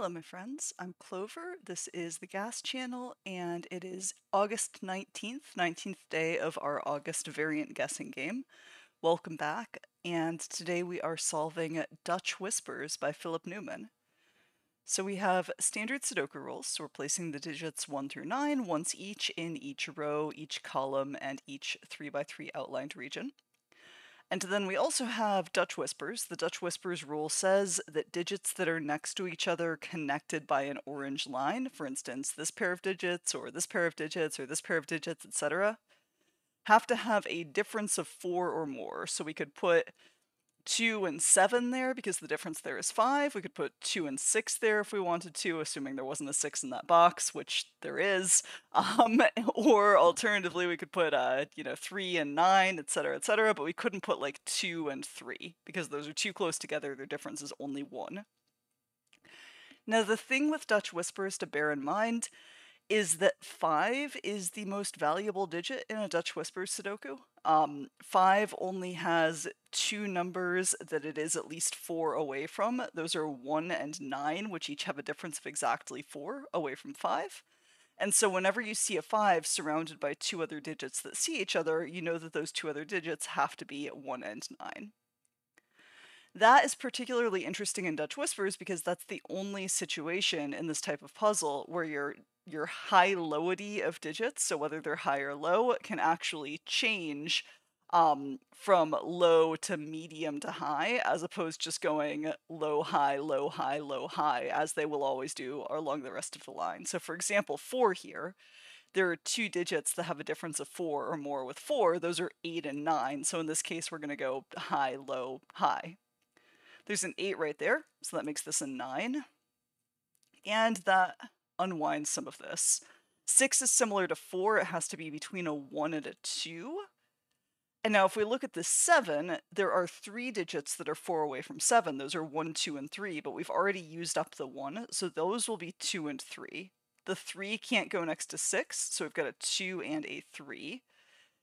Hello, my friends. I'm Clover. This is the Gas Channel, and it is August 19th, 19th day of our August variant guessing game. Welcome back, and today we are solving Dutch Whispers by Philip Newman. So we have standard Sudoku rules, so we're placing the digits 1 through 9 once each in each row, each column, and each 3x3 outlined region. And then we also have Dutch Whispers. The Dutch Whispers rule says that digits that are next to each other connected by an orange line, for instance, this pair of digits or this pair of digits or this pair of digits, etc., have to have a difference of 4 or more. So we could put 2 and 7 there because the difference there is 5. We could put 2 and 6 there if we wanted to, assuming there wasn't a 6 in that box, which there is. Um, or alternatively, we could put, uh, you know, 3 and 9, etc., etc., but we couldn't put like 2 and 3 because those are too close together. Their difference is only 1. Now, the thing with Dutch Whispers to bear in mind is that 5 is the most valuable digit in a Dutch Whisper Sudoku. Um, 5 only has two numbers that it is at least 4 away from. Those are 1 and 9, which each have a difference of exactly 4 away from 5. And so whenever you see a 5 surrounded by two other digits that see each other, you know that those two other digits have to be 1 and 9. That is particularly interesting in Dutch Whispers because that's the only situation in this type of puzzle where your your high lowity of digits, so whether they're high or low, can actually change um, from low to medium to high, as opposed to just going low, high, low, high, low, high, as they will always do along the rest of the line. So for example, 4 here, there are two digits that have a difference of 4 or more with 4. Those are 8 and 9. So in this case, we're going to go high, low, high. There's an 8 right there, so that makes this a 9. And that unwinds some of this. 6 is similar to 4, it has to be between a 1 and a 2. And now if we look at the 7, there are three digits that are 4 away from 7. Those are 1, 2, and 3, but we've already used up the 1, so those will be 2 and 3. The 3 can't go next to 6, so we've got a 2 and a 3.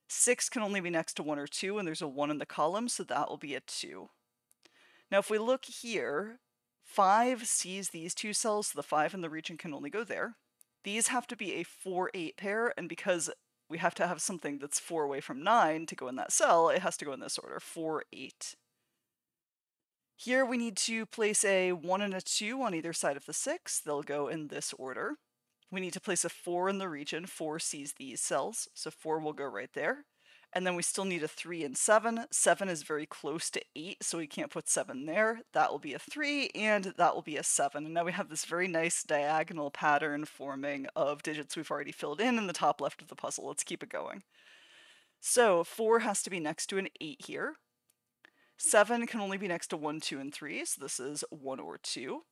6 can only be next to 1 or 2, and there's a 1 in the column, so that will be a 2. Now if we look here, 5 sees these two cells, so the 5 in the region can only go there. These have to be a 4-8 pair, and because we have to have something that's 4 away from 9 to go in that cell, it has to go in this order, 4, 8. Here we need to place a 1 and a 2 on either side of the 6. They'll go in this order. We need to place a 4 in the region. 4 sees these cells, so 4 will go right there. And then we still need a 3 and 7. 7 is very close to 8, so we can't put 7 there. That will be a 3, and that will be a 7. And now we have this very nice diagonal pattern forming of digits we've already filled in in the top left of the puzzle. Let's keep it going. So 4 has to be next to an 8 here. 7 can only be next to 1, 2, and 3, so this is 1 or 2.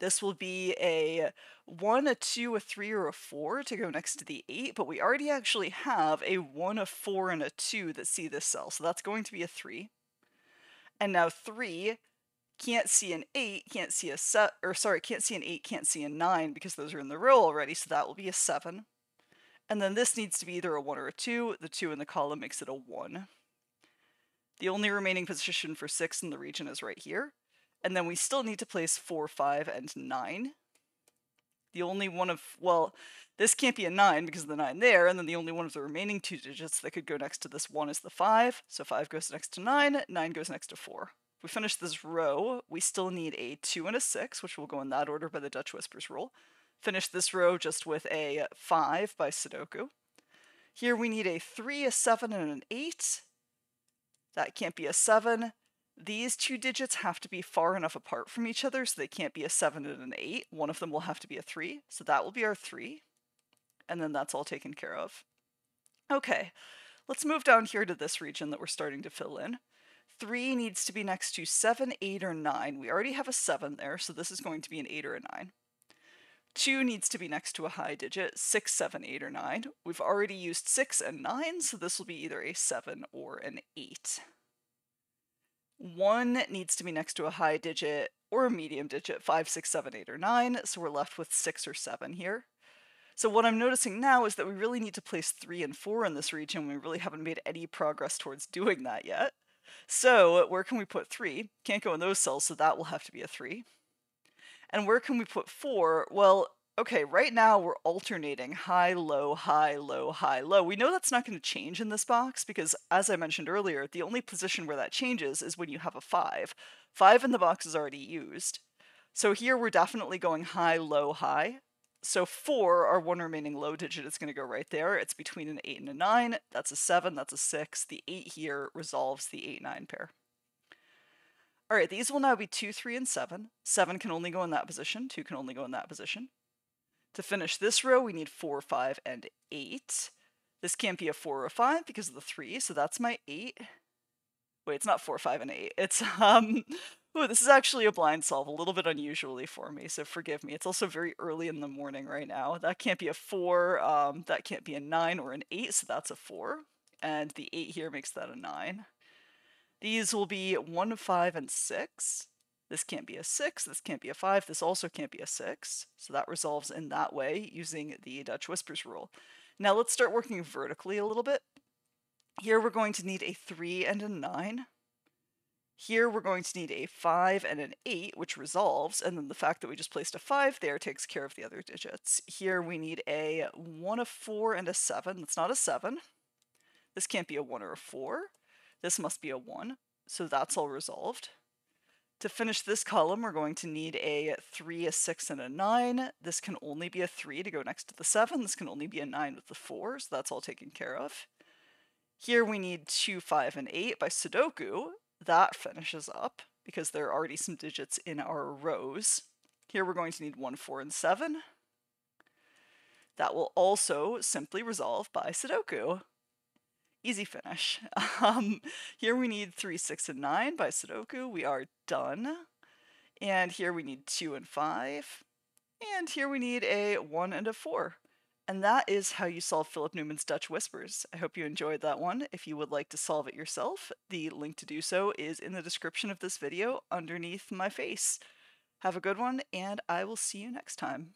This will be a 1, a 2, a 3, or a 4 to go next to the 8, but we already actually have a 1, a 4, and a 2 that see this cell, so that's going to be a 3. And now 3 can't see an 8, can't see a set, or sorry, can't see an 8, can't see a 9 because those are in the row already, so that will be a 7. And then this needs to be either a 1 or a 2. The 2 in the column makes it a 1. The only remaining position for 6 in the region is right here. And then we still need to place 4, 5, and 9. The only one of, well, this can't be a 9 because of the 9 there, and then the only one of the remaining two digits that could go next to this 1 is the 5. So 5 goes next to 9, 9 goes next to 4. If we finish this row, we still need a 2 and a 6, which will go in that order by the Dutch Whispers rule. Finish this row just with a 5 by Sudoku. Here we need a 3, a 7, and an 8. That can't be a 7. These two digits have to be far enough apart from each other so they can't be a 7 and an 8. One of them will have to be a 3. So that will be our 3. And then that's all taken care of. Okay, let's move down here to this region that we're starting to fill in. 3 needs to be next to 7, 8, or 9. We already have a 7 there, so this is going to be an 8 or a 9. 2 needs to be next to a high digit, 6, 7, 8, or 9. We've already used 6 and 9, so this will be either a 7 or an 8. One needs to be next to a high digit or a medium digit, five, six, seven, eight, or nine. So we're left with six or seven here. So what I'm noticing now is that we really need to place three and four in this region. We really haven't made any progress towards doing that yet. So where can we put three? Can't go in those cells, so that will have to be a three. And where can we put 4? Well, okay, right now we're alternating high, low, high, low, high, low. We know that's not going to change in this box because, as I mentioned earlier, the only position where that changes is when you have a 5. 5 in the box is already used. So here we're definitely going high, low, high. So 4, our one remaining low digit, is going to go right there. It's between an 8 and a 9. That's a 7, that's a 6. The 8 here resolves the 8-9 pair. Alright, these will now be 2, 3, and 7. 7 can only go in that position, 2 can only go in that position. To finish this row, we need 4, 5, and 8. This can't be a 4 or a 5 because of the 3, so that's my 8. Wait, it's not 4, 5, and 8. It's, um, Ooh, this is actually a blind solve, a little bit unusually for me, so forgive me. It's also very early in the morning right now. That can't be a 4, um, that can't be a 9 or an 8, so that's a 4. And the 8 here makes that a 9. These will be 1, 5, and 6. This can't be a 6, this can't be a 5, this also can't be a 6. So that resolves in that way using the Dutch Whispers rule. Now let's start working vertically a little bit. Here we're going to need a 3 and a 9. Here we're going to need a 5 and an 8, which resolves, and then the fact that we just placed a 5 there takes care of the other digits. Here we need a 1, a 4, and a 7. That's not a 7. This can't be a 1 or a 4. This must be a 1, so that's all resolved. To finish this column, we're going to need a 3, a 6, and a 9. This can only be a 3 to go next to the 7. This can only be a 9 with the 4, so that's all taken care of. Here we need 2, 5, and 8 by Sudoku, that finishes up because there are already some digits in our rows. Here we're going to need 1, 4, and 7. That will also simply resolve by Sudoku. Easy finish. Um, here we need 3, 6, and 9 by Sudoku. We are done. And here we need 2 and 5. And here we need a 1 and a 4. And that is how you solve Philip Newman's Dutch Whispers. I hope you enjoyed that one. If you would like to solve it yourself, the link to do so is in the description of this video underneath my face. Have a good one, and I will see you next time.